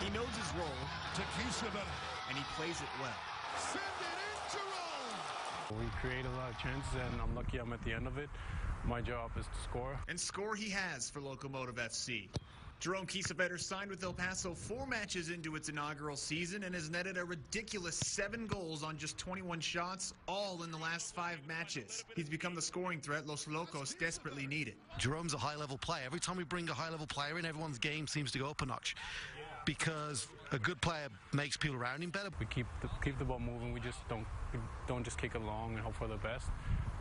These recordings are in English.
He knows his role, to Kiesewetter. and he plays it well. Send it in Jerome. We create a lot of chances, and I'm lucky I'm at the end of it. My job is to score. And score he has for Locomotive FC. Jerome Kiesewetter signed with El Paso four matches into its inaugural season and has netted a ridiculous seven goals on just 21 shots, all in the last five matches. He's become the scoring threat Los Locos desperately needed. Jerome's a high level player. Every time we bring a high level player in, everyone's game seems to go up a notch because a good player makes people around him better. We keep the, keep the ball moving. We just don't we don't just kick it long and hope for the best.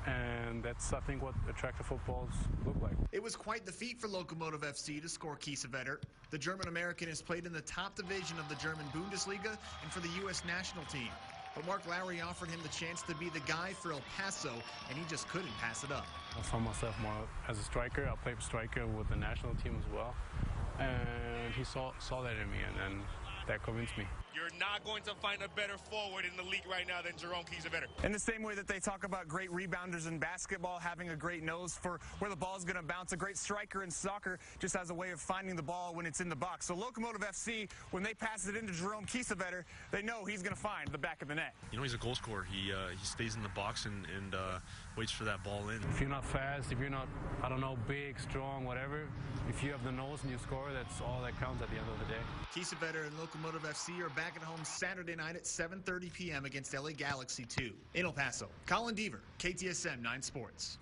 And that's I think what attractive footballs look like. It was quite the feat for Locomotive FC to score Kiesewetter. The German American has played in the top division of the German Bundesliga and for the U.S. national team. But Mark Lowry offered him the chance to be the guy for El Paso, and he just couldn't pass it up. I saw myself more as a striker. I played striker with the national team as well, and he saw saw that in me, and then that convinced me. You're not going to find a better forward in the league right now than Jerome Kiesewetter. In the same way that they talk about great rebounders in basketball having a great nose for where the ball is going to bounce, a great striker in soccer just has a way of finding the ball when it's in the box. So Locomotive FC, when they pass it into Jerome Kiesewetter, they know he's going to find the back of the net. You know, he's a goal scorer. He uh, he stays in the box and, and uh, waits for that ball in. If you're not fast, if you're not, I don't know, big, strong, whatever, if you have the nose and you score, that's all that counts at the end of the day. Kiesewetter and Locomotive FC are back at home Saturday night at 7.30 p.m. against LA Galaxy 2. In El Paso, Colin Deaver, KTSM 9 Sports.